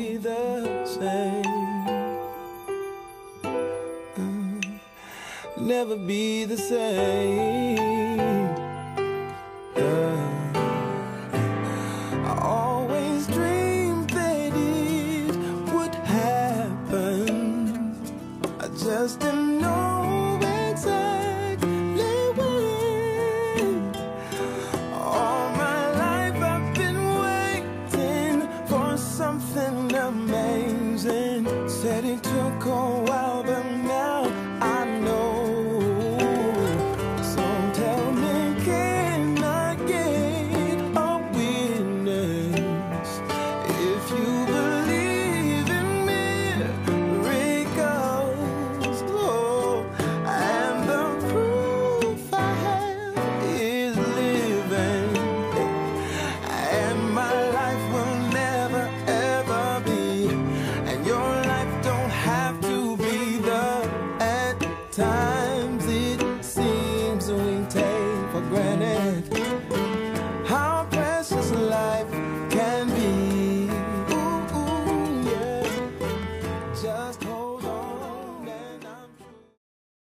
be the same. Never be the same. Uh, I always dreamed that it would happen. I just didn't. granted.